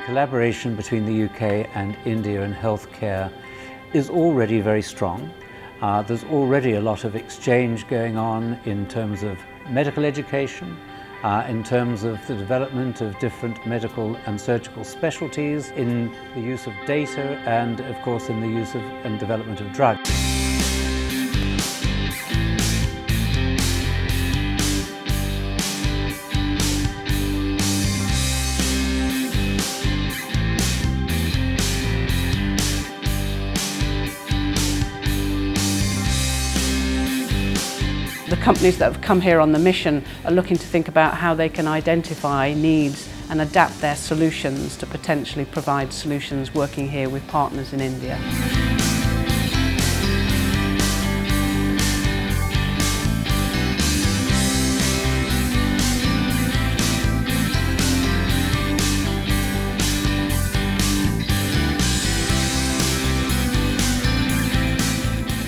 collaboration between the UK and India in healthcare is already very strong. Uh, there's already a lot of exchange going on in terms of medical education, uh, in terms of the development of different medical and surgical specialties, in the use of data and of course in the use of and development of drugs. The companies that have come here on the mission are looking to think about how they can identify needs and adapt their solutions to potentially provide solutions working here with partners in India.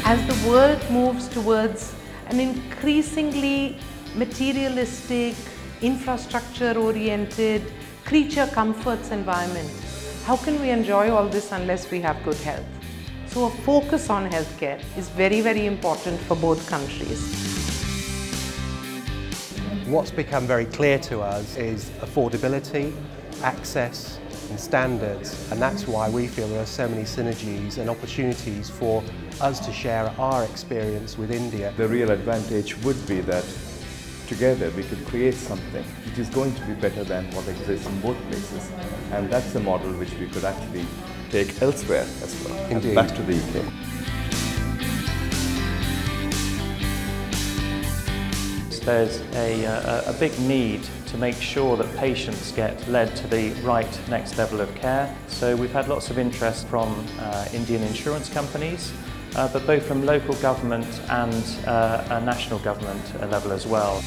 As the world moves towards an increasingly materialistic, infrastructure-oriented, creature comforts environment. How can we enjoy all this unless we have good health? So a focus on healthcare is very, very important for both countries. What's become very clear to us is affordability, access and standards and that's why we feel there are so many synergies and opportunities for us to share our experience with India. The real advantage would be that together we could create something which is going to be better than what exists in both places and that's a model which we could actually take elsewhere as well, Indeed. back to the UK. There's a, a, a big need to make sure that patients get led to the right next level of care. So we've had lots of interest from uh, Indian insurance companies, uh, but both from local government and uh, a national government level as well.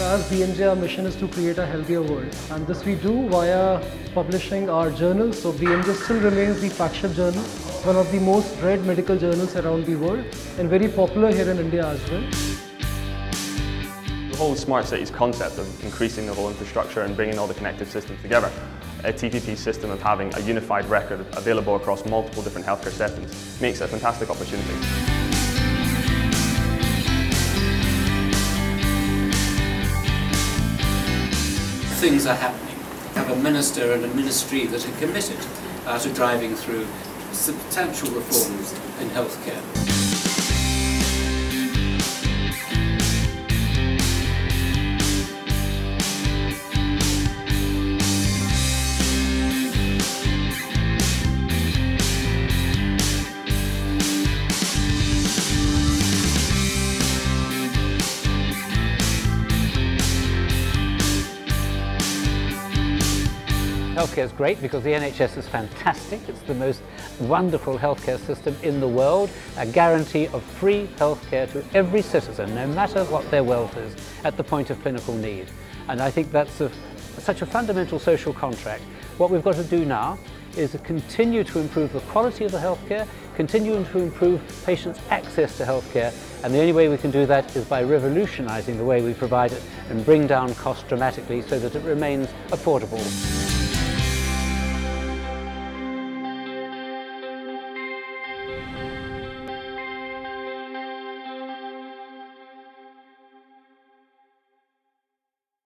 As BMJ, our mission is to create a healthier world and this we do via publishing our journals. So BMJ still remains the flagship journal, one of the most read medical journals around the world and very popular here in India as well. The whole smart cities concept of increasing the whole infrastructure and bringing all the connected systems together, a TPP system of having a unified record available across multiple different healthcare settings makes it a fantastic opportunity. Things are happening. We have a minister and a ministry that are committed uh, to driving through substantial reforms in healthcare. Healthcare is great because the NHS is fantastic. It's the most wonderful healthcare system in the world, a guarantee of free healthcare to every citizen, no matter what their wealth is, at the point of clinical need. And I think that's a, such a fundamental social contract. What we've got to do now is continue to improve the quality of the healthcare, continuing to improve patients' access to healthcare, and the only way we can do that is by revolutionising the way we provide it and bring down costs dramatically so that it remains affordable.